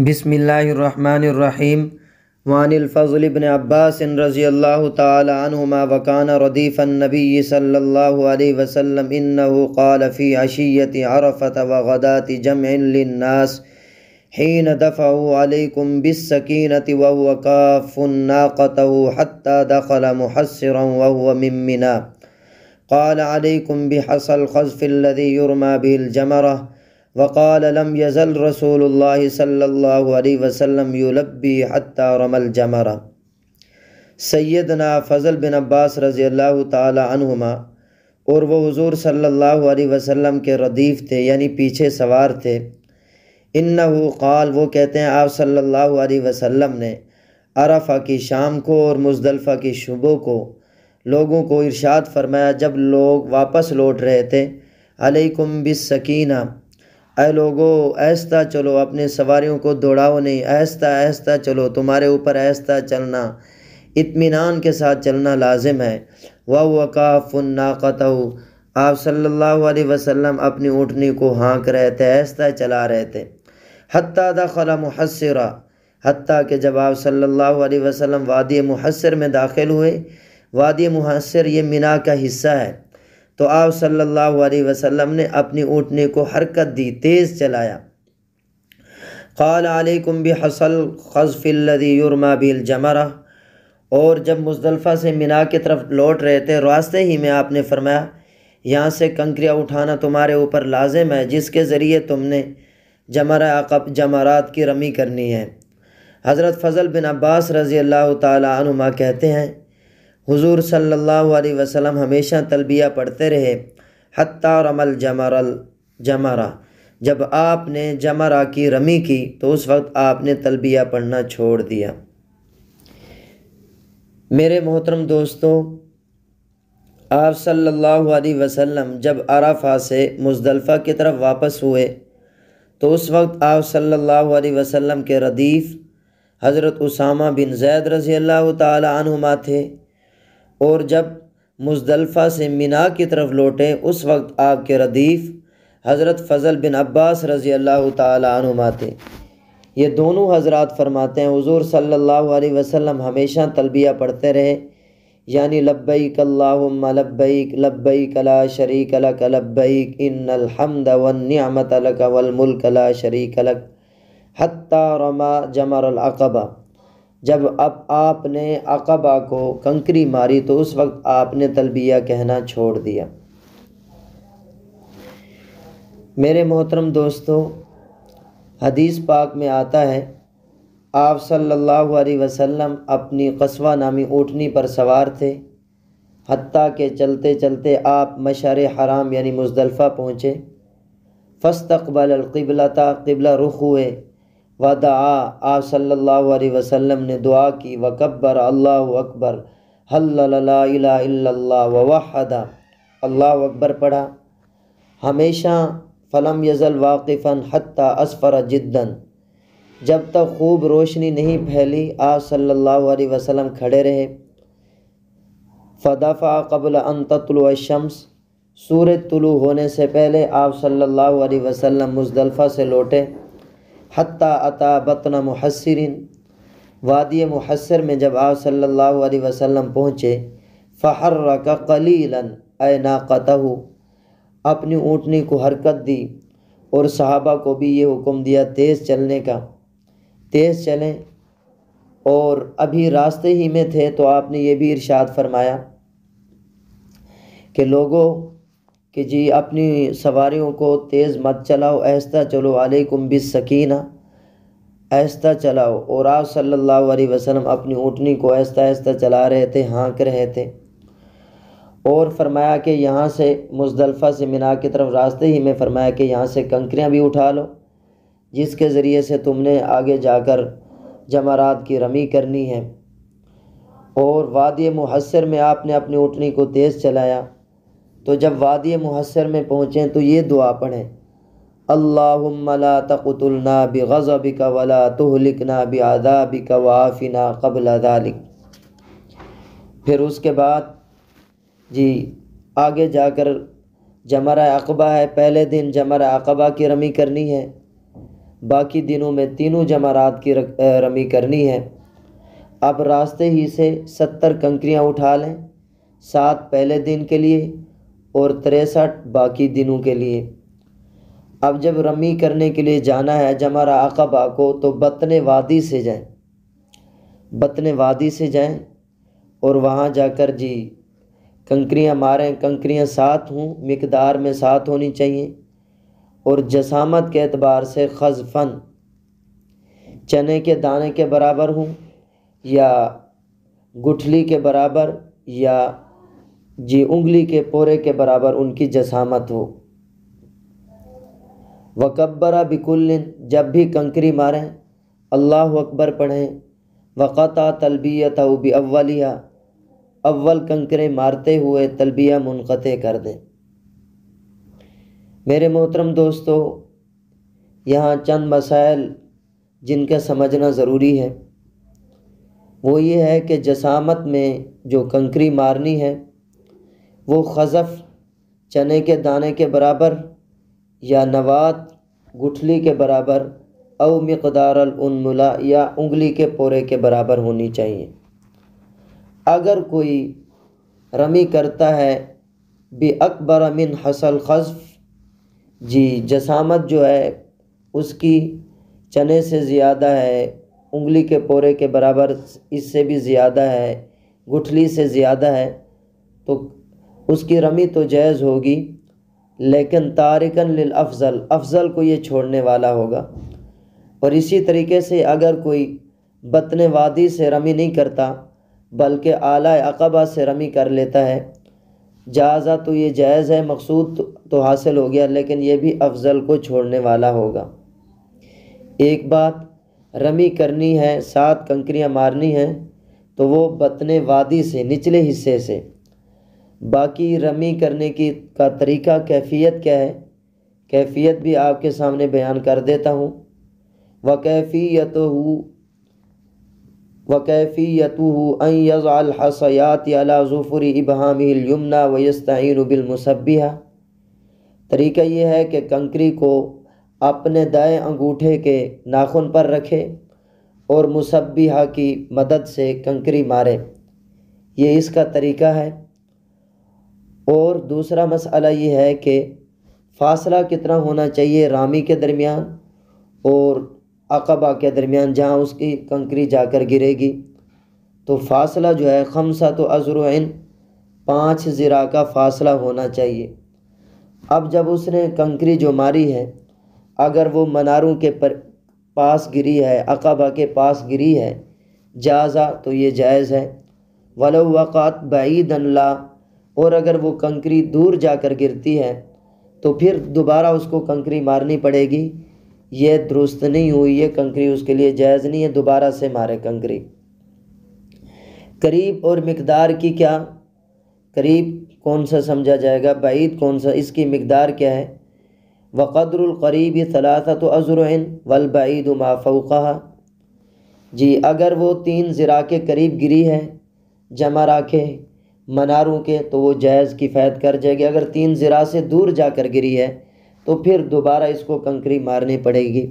बिसमीम वानिलफ़ल इबन अब्बास रज़ी अल्लाह तहुमा वकान रदीफ़नबी सल्लल्लाहु अलैहि वसल्लम इन्नहु क़ाल फ़ी अशियत अरफ़त व गदात जमनास हीन दफ़अ अलैकुम बिस्सकीनति व हुव काफ़ुन नाक़तहु हत्ता दख़ल मुहस्सिरन व हुव मिन मिना क़ाल अलैकुम बिहसल ख़ज़फ़िल्लज़ी युरमा बिहिल जमरह वक़ाल लम यज़ल रसूलुल्लाह सल्लल्लाहु अलैहि वसल्लम युलब्बी रमल जमरा सैयदना फ़ज़ल बिन अब्बास रज़ी अल्लाह ताला और वो हुजूर सल्लल्लाहु अलैहि वसल्लम के रदीफ़ थे यानी पीछे सवार थे इन्नहु क़ाल वो कहते हैं आप सल्लल्लाहु अलैहि वसल्लम ने अरफ़ा की शाम को और मुजदलफ़ा की शुबों को लोगों को इरशाद फरमाया जब लोग वापस लौट रहे थे अलैकुम बिस सकीना अय लोगो ऐसा चलो, अपने सवारियों को दौड़ाओ नहीं। ऐसा ऐसा चलो, तुम्हारे ऊपर ऐसा चलना, इत्मीनान के साथ चलना लाजिम है। वह वकाफ़ुन्नाक़त आप सल्लल्लाहु अलैहि वसल्लम अपनी ऊँटनी को हाँक रहे थे ऐसा चला रहे थे। हती दखला मुहसरा हती के जब आप सल्लल्लाहु अलैहि वसल्लम वादी मुहसर में दाखिल हुए, वादी मुहसर ये मीना का हिस्सा है। तो आप सल्लल्लाहु अलैहि वसल्लम ने अपनी ऊँटनी को हरकत दी, तेज़ चलाया। क़ाल अलैकुम बिहसल खज़फ़िल्लदी युरमा बिल जमरा। और जब मुजदलफ़ा से मीना की तरफ़ लौट रहे थे, रास्ते ही में आपने फरमाया, यहाँ से कंकरिया उठाना तुम्हारे ऊपर लाजिम है, जिसके ज़रिए तुमने जमरा जमरात की रमी करनी है। हज़रत फ़ज़ल बिन अब्बास रज़ी अल्लाह तुमा कहते हैं हुजूर सल्लल्लाहु अलैहि वसल्लम हमेशा तलबिया पढ़ते रहे। हत्ता रमल जमरल जमरा। जब आपने जमरा की रमी की तो उस वक्त आपने तलबिया पढ़ना छोड़ दिया। मेरे मोहतरम दोस्तों, आप सल्लल्लाहु अलैहि वसल्लम जब अराफा से मुजदलफ़ा की तरफ़ वापस हुए तो उस वक्त आप सल्लल्लाहु अलैहि वसल्लम के रदीफ़ हज़रत उसामा बिन जैद रज़ी अल्लाह तुमा थे। और जब मुजदलफ़ा से मीना की तरफ़ लौटे, उस वक्त आपके रदीफ़ हज़रत फ़ज़ल बिन अब्बास रज़ी अल्लाह तुमा ये दोनों हजरात फरमाते हैं, हुजूर सल्लल्लाहु अलैहि हमेशा तलबिया पढ़ते रहे। यानी लब्बैक अल्लाहुम्मा लब्बैक लब्बैक ला शरीक लक, लब्बैक इन्नल हम्द वन निअमत लक, वल मुल्क ला हत्ता रमा जमर अक़बा। जब अब आपने अकबा को कंकरी मारी तो उस वक्त आपने तलबिया कहना छोड़ दिया। मेरे मोहतरम दोस्तों, हदीस पाक में आता है, आप सल्लल्लाहु अलैहि वसल्लम अपनी कस्बा नामी ऊँटनी पर सवार थे हती के चलते चलते आप मशर हराम यानी मुजदलफ़ा पहुँचे। फ़स्तकबल क़िबलता क़िबला रुख हुए वदा। आप सल्लल्लाहु अलैहि वसल्लम ने दुआ की वकबर अल्लाह अकबर हल्ला वहदा। अल्लाह अकबर पढ़ा। हमेशा फ़लम यज़ल वाक़िफ़न हत्ता असफ़र जिद्दन। जब तक खूब रोशनी नहीं फैली, आप सल्लल्लाहु अलैहि वसल्लम खड़े रहे। फ़दफ़ा कबल अन तत्लशम्स सूरज तुलू होने से पहले आप सल्लल्लाहु अलैहि वसल्लम मुजदलफ़ा से लौटे। हत्ता अता बतना मुहसरिन वादी मुहसर में जब आप सल्लल्लाहु वसल्लम पहुँचे फ़हर का कलीलन ए नाक़तहु, अपनी ऊँटनी को हरकत दी और सहाबा को भी ये हुक्म दिया, तेज़ चलने का। तेज़ चलें और अभी रास्ते ही में थे तो आपने ये भी इरशाद फरमाया कि लोगों कि जी अपनी सवारियों को तेज़ मत चलाओ, ऐसा चलो, अलैकुम बिस सकीना ऐसा चलाओ। और आप सल्लल्लाहु अलैहि वसल्लम अपनी ऊँटनी को ऐसा ऐसा चला रहे थे, हाँक रहे थे। और फरमाया कि यहाँ से मुजदलफ़ा से मीना की तरफ़ रास्ते ही में फरमाया कि यहाँ से कंकरियाँ भी उठा लो, जिसके ज़रिए से तुमने आगे जाकर जमारात की रमी करनी है। और वादी मुहसर में आपने अपनी ऊँटनी को तेज़ चलाया। तो जब वादी मुहसर में पहुँचें तो ये दुआ पढ़ें। अल्लाहुम्मला तक़तुलना बिग़ज़बिका वला तुहलिकना बिआदाबिका वाफ़िना कबल दालिक फिर उसके बाद, जी, आगे जाकर जमरा अकबा है। पहले दिन जमरा अकबा की रमी करनी है। बाकी दिनों में तीनों जमारात की रमी करनी है। अब रास्ते ही से सत्तर कंकरियाँ उठा लें। सात पहले दिन के लिए और तिरसठ बाकी दिनों के लिए। अब जब रमी करने के लिए जाना है जमारा अकबा को तो बतने वादी से जाएँ। बतने वादी से जाएँ और वहाँ जाकर जी, कंकरियाँ मारें। कंकरियाँ सात हों, मकदार में सात होनी चाहिए और जसामत के अतबार से खजफन, चने के दाने के बराबर हों या गुठली के बराबर या जी, उंगली के पोरे के बराबर उनकी जसामत हो। वकब्बरा बिकुल्लिन, जब भी कंकरी मारें, अल्लाह अकबर पढ़ें, वक़ता तलबियत बी अव्वलिया अव्वल कंकरे मारते हुए तलबिया मुनक़ कर दें। मेरे मोहतरम दोस्तों, यहाँ चंद मसाइल जिनका समझना ज़रूरी है, वो ये है कि जसामत में जो कंकरी मारनी है वो खज़फ़ चने के दाने के बराबर या नवात गुठली के बराबर अव मकदारनमला या उंगली के पोरे के बराबर होनी चाहिए। अगर कोई रमी करता है, बे अकबर मिन हसल खज़फ़, जी जसामत जो है, उसकी चने से ज़्यादा है, उंगली के पोरे के बराबर इससे भी ज़्यादा है, गुठली से ज़्यादा है तो उसकी रमी तो जायज़ होगी, लेकिन तारिकन लिल अफज़ल अफज़ल को ये छोड़ने वाला होगा। और इसी तरीके से अगर कोई बतन वादी से रमी नहीं करता, बल्कि आला अकबा से रमी कर लेता है, जायज़ा तो ये जायज़ है, मकसूद तो हासिल हो गया, लेकिन ये भी अफज़ल को छोड़ने वाला होगा। एक बात, रमी करनी है, सात कंकरियाँ मारनी हैं तो वो बतने वादी से, निचले हिस्से से। बाकी रमी करने की का तरीका, कैफियत क्या है? कैफियत भी आपके सामने बयान कर देता हूँ। व कैफियत व कैफियत अन यज़ाल हसयात अला ज़ुफ़ुर इबहामिलयमना व यस्तीन तरीका ये है कि कंकरी को अपने दाएँ अंगूठे के नाखून पर रखे और मुसबिहा की मदद से कंकरी मारे। ये इसका तरीका है। और दूसरा मसला ये है कि फ़ासला कितना होना चाहिए रामी के दरमियान और अकबा के दरमियान, जहाँ उसकी कंकरी जाकर गिरेगी। तो फ़ासला जो है, खमसा तो अजरन पाँच ज़रा का फ़ासला होना चाहिए। अब जब उसने कंकरी जो मारी है, अगर वो मनारों के पर पास गिरी है, अकबा के पास गिरी है, जाजा तो ये जायज़ है। वक़ात बैद ला और अगर वो कंकरी दूर जाकर गिरती है तो फिर दोबारा उसको कंकरी मारनी पड़ेगी। ये दुरुस्त नहीं हुई है कंकरी उसके लिए जायज़ नहीं है, दोबारा से मारे कंकरी। करीब और मकदार की क्या? करीब कौन सा समझा जाएगा? बैद कौन सा? इसकी मकदार क्या है? वक़द्रकरीब सलासा तो अज़रन वलबैद माफ़ा जी, अगर वो तीन ज़रा के करीब गिरी है, जमा राखे मनारों के तो वो जायज़ किफ़ायत कर जाएगी। अगर तीन ज़रा से दूर जाकर गिरी है तो फिर दोबारा इसको कंकरी मारनी पड़ेगी।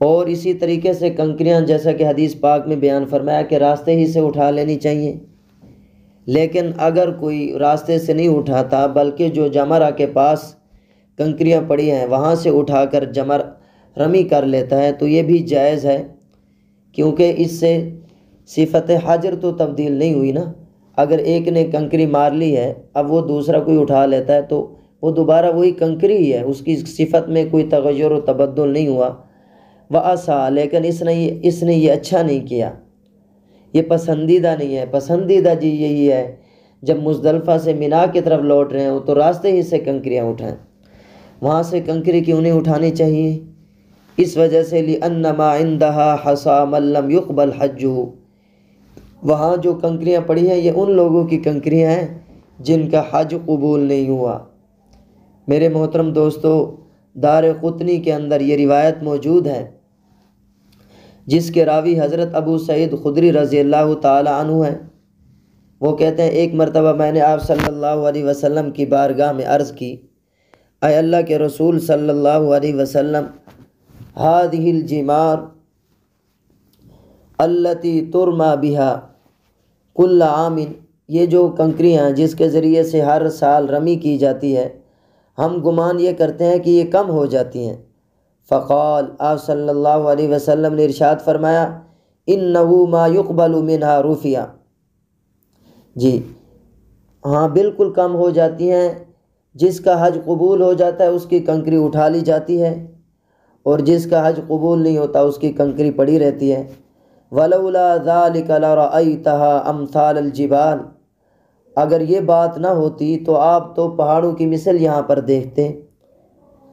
और इसी तरीके से कंकरियाँ, जैसा कि हदीस पाक में बयान फरमाया कि रास्ते ही से उठा लेनी चाहिए। लेकिन अगर कोई रास्ते से नहीं उठाता, बल्कि जो जमरा के पास कंकरियाँ पड़ी हैं, वहाँ से उठाकर जमर रमी कर लेता है तो ये भी जायज़ है, क्योंकि इससे सिफत हाजिर तो तब्दील नहीं हुई ना। अगर एक ने कंकरी मार ली है, अब वो दूसरा कोई उठा लेता है तो वो दोबारा वही कंकरी ही है। उसकी सिफत में कोई तगैर व तबदल नहीं हुआ। वह आसा, लेकिन इसने ये इसने ये अच्छा नहीं किया। ये पसंदीदा नहीं है। पसंदीदा जी यही है, जब मुजदलफ़ा से मीना की तरफ़ लौट रहे हो तो रास्ते ही से कंकरियाँ उठाएँ। वहाँ से कंकरी क्यों नहीं उठानी चाहिए। इस वजह से ली अन्नमा इंदहा हसा मल्लम युकबल हज्जू वहाँ जो कंकरियाँ पड़ी हैं, ये उन लोगों की कंकरियाँ हैं, जिनका हज कबूल नहीं हुआ। मेरे मोहतरम दोस्तों, दार क़ुतनी के अंदर ये रिवायत मौजूद है, जिसके रावी हज़रत अबू सईद खुदरी रज़ी अल्लाह तु हैं। वो कहते हैं, एक मरतबा मैंने आप सल्लल्लाहु अलैहि वसल्लम की बारगाह में अर्ज़ की। अल्लाह के रसूल सल्लल्लाहु अलैहि वसल्लम, हादिहिल जिमार अल्लती तुरमा बिहा कुल्ल आमिन। ये जो कंकरियाँ जिसके ज़रिए से हर साल रमी की जाती है, हम गुमान ये करते हैं कि ये कम हो जाती हैं। फ़क़ाल, आप अलैहि वसल्लम ने इरशाद फरमाया इन नहू मायुकबल मिनहा रूफिया। जी हाँ बिल्कुल कम हो जाती हैं। जिसका हज कबूल हो जाता है, उसकी कंकरी उठा ली जाती है, और जिसका हज कबूल नहीं होता, उसकी कंकरी पड़ी रहती है। जिबाल। अगर ये बात ना होती तो आप तो पहाड़ों की मिसल यहाँ पर देखते।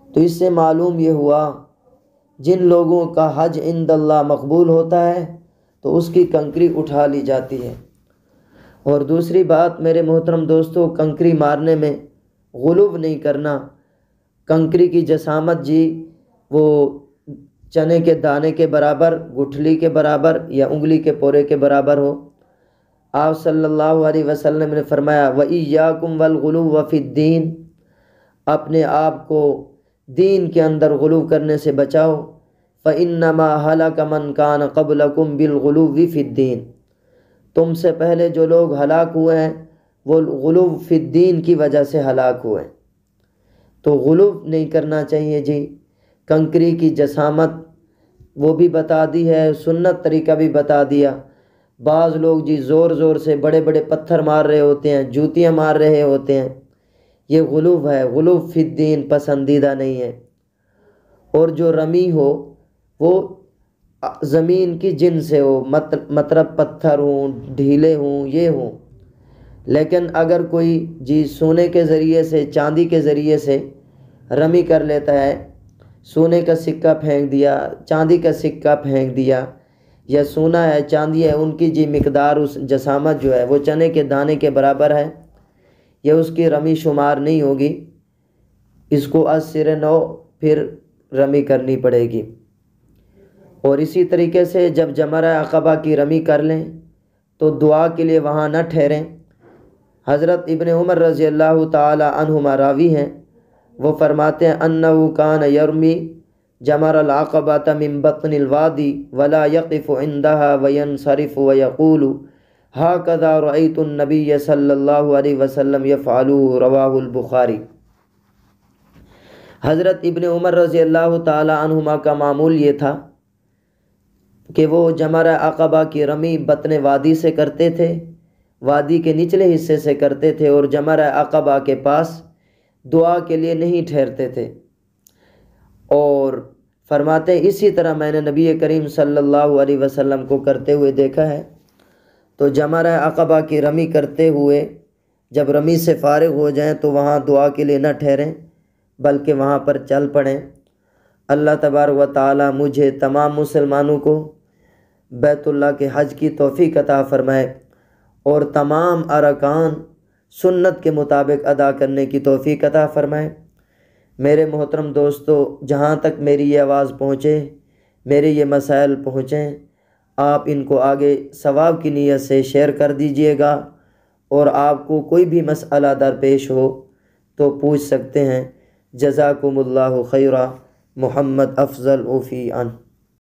तो इससे मालूम ये हुआ, जिन लोगों का हज इंदल्ला मकबूल होता है तो उसकी कंकरी उठा ली जाती है। और दूसरी बात, मेरे मोहतरम दोस्तों, कंकरी मारने में गुलूब नहीं करना। कंकरी की जसामत जी, वो चने के दाने के बराबर, गुठली के बराबर या उंगली के पोरे के बराबर हो। आप सल्लल्लाहु अलैहि वसल्लम ने फरमाया वईयाकुम वल गुलू वफ़िद्दीन अपने आप को दीन के अंदर गुलू करने से बचाओ। फ़िन्नमा हलक मन कान कबलकुम बिलगलू फ़िद्दीन तुमसे पहले जो लोग हलाक हुए हैं, वो गुलूब फ़िद्दीन की वजह से हलाक हुए तो गुलूब नहीं करना चाहिए जी। कंकरी की जसामत, वो भी बता दी है, सुन्नत तरीका भी बता दिया। बाज़ लोग जी ज़ोर ज़ोर से बड़े बड़े पत्थर मार रहे होते हैं, जूतियाँ मार रहे होते हैं। ये गुलूब है, गुलूब फिद्दीन पसंदीदा नहीं है। और जो रमी हो, वो ज़मीन की जिन से हो, मत मतलब पत्थर हों, ढीले हों, ये हों। लेकिन अगर कोई जी सोने के ज़रिए से, चांदी के ज़रिए से रमी कर लेता है सोने का सिक्का फेंक दिया, चांदी का सिक्का फेंक दिया। या सोना है, चांदी है, उनकी जी मकदार उस जसामत जो है, वो चने के दाने के बराबर है। या उसकी रमी शुमार नहीं होगी। इसको असर नौ, फिर रमी करनी पड़ेगी। और इसी तरीके से जब जमर अकबा की रमी कर लें तो दुआ के लिए वहाँ न ठहरें। हज़रत इबन उमर रज़ी अल्लाह तहुमा रावी हैं। वो फरमाते हैं अन्नू कान यरमी जमर अलाक़बा तमिम बतनवादी वला यक़िफ़ इंदहा वयन शरीफ़ व यकूल हा कदा रईतुलनबी सल्लल्लाहु अलैहि वसल्लम यफ़ालू रवाहुल बुखारी हज़रत इब्ने उमर रज़ी अल्लाह तहुमा का मामूल ये था कि वो जमर अकबा की रमी बतन वादी से करते थे, वादी के निचले हिस्से से करते थे और जमर अकबा के पास दुआ के लिए नहीं ठहरते थे। और फरमाते, इसी तरह मैंने नबी करीम सल्लल्लाहु अलैहि वसल्लम को करते हुए देखा है। तो जमर अकबा की रमी करते हुए, जब रमी से फारग हो जाएँ तो वहाँ दुआ के लिए न ठहरें, बल्कि वहाँ पर चल पड़ें। अल्लाह तबार व ताली मुझे तमाम मुसलमानों को बैतुल्ला के हज की तोफ़ी अता फ़रमाए और तमाम अरकान सुन्नत के मुताबिक अदा करने की तोफ़ी अता फ़रमाएँ। मेरे मोहतरम दोस्तों, जहाँ तक मेरी ये आवाज़ पहुँचे, मेरे ये मसाइल पहुँचें, आप इनको आगे सवाब की नीयत से शेयर कर दीजिएगा और आपको कोई भी मसला दरपेश हो तो पूछ सकते हैं। जजाकुमुल्लाह खैरा, मोहम्मद अफजल ओफ़ी अन।